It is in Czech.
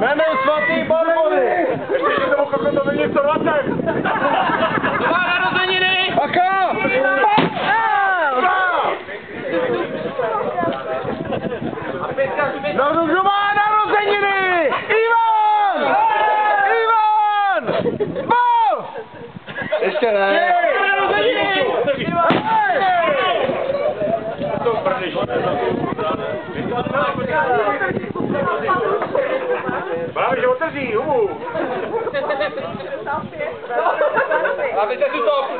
Jménem svatý Barbory! Ještě, že tomu kokotovi něco latem! Dva narozeniny! Paka! No, kdo má narozeniny? Ivan! Ivan! Bal! Ještě ne. Vamos juntas em um. Vamos ver se é do topo.